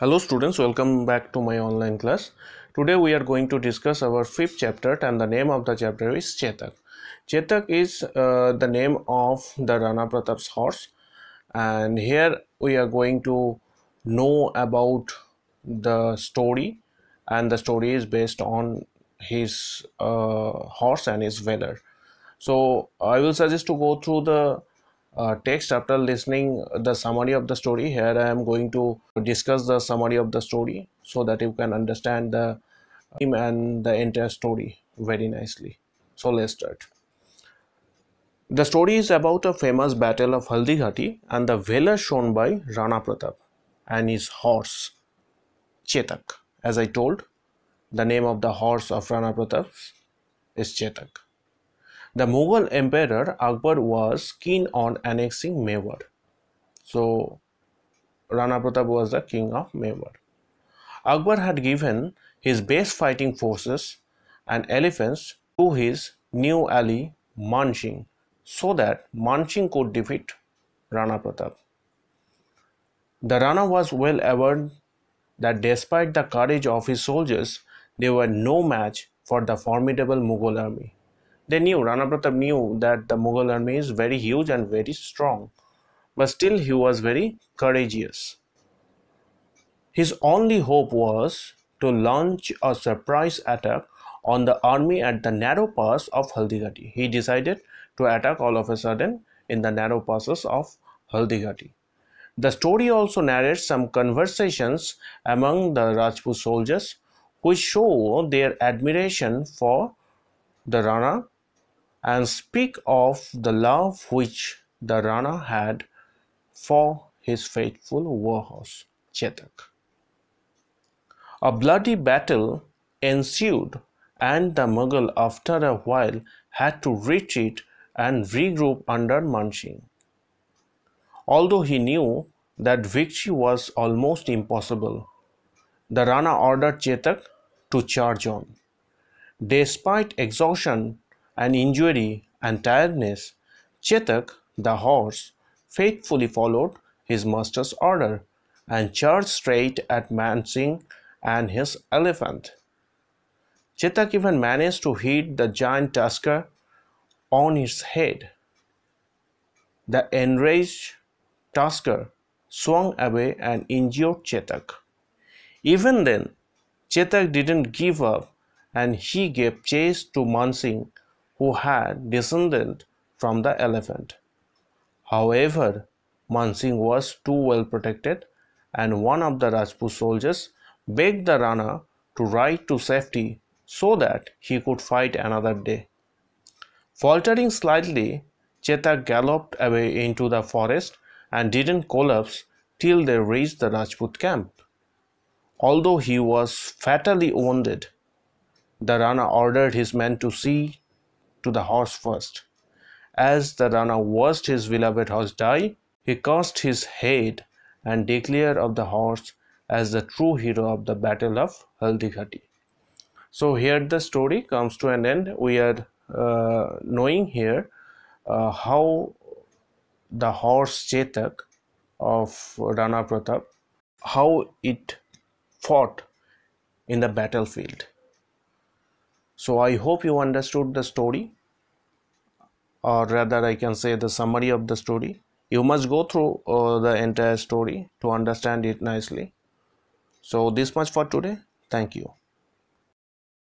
Hello students, welcome back to my online class. Today we are going to discuss our fifth chapter and the name of the chapter is Chetak. Chetak is uh, the name of the Rana Pratap's horse and here we are going to know about the story and the story is based on his uh, horse and his valor. So I will suggest to go through the uh, text after listening the summary of the story. Here i am going to discuss the summary of the story so that you can understand the theme and the entire story very nicely. So let's start. The story is about a famous battle of haldighati and the valor shown by rana pratap and his horse chetak. As i told the name of the horse of rana pratap is chetak the Mughal Emperor Akbar was keen on annexing Mewar. So, Rana Pratap was the king of Mewar. Akbar had given his best fighting forces and elephants to his new ally Man Singh so that Man Singh could defeat Rana Pratap. The Rana was well aware that despite the courage of his soldiers, they were no match for the formidable Mughal army. They knew, Rana Pratap knew that the Mughal army is very huge and very strong, but still he was very courageous. His only hope was to launch a surprise attack on the army at the narrow pass of Haldighati. He decided to attack all of a sudden in the narrow passes of Haldighati. The story also narrates some conversations among the Rajput soldiers which show their admiration for the Rana and speak of the love which the Rana had for his faithful warhorse Chetak. A bloody battle ensued, and the Mughal, after a while, had to retreat and regroup under Man Singh. Although he knew that victory was almost impossible, the Rana ordered Chetak to charge on. Despite exhaustion and injury and tiredness, Chetak, the horse, faithfully followed his master's order and charged straight at Man Singh and his elephant. Chetak even managed to hit the giant tusker on his head. The enraged tusker swung away and injured Chetak. Even then, Chetak didn't give up and he gave chase to Mansingh who had descended from the elephant. However, Mansingh was too well protected, and one of the Rajput soldiers begged the Rana to ride to safety so that he could fight another day. Faltering slightly, Chetak galloped away into the forest and didn't collapse till they reached the Rajput camp. Although he was fatally wounded, the Rana ordered his men to see to the horse first. As the Rana watched his beloved horse die, he cast his head and declared of the horse as the true hero of the battle of Haldighati. So here the story comes to an end. We are uh, knowing here uh, how the horse Chetak of Rana Pratap, how it fought in the battlefield. So I hope you understood the story or rather I can say the summary of the story. You must go through uh, the entire story to understand it nicely. So this much for today. Thank you.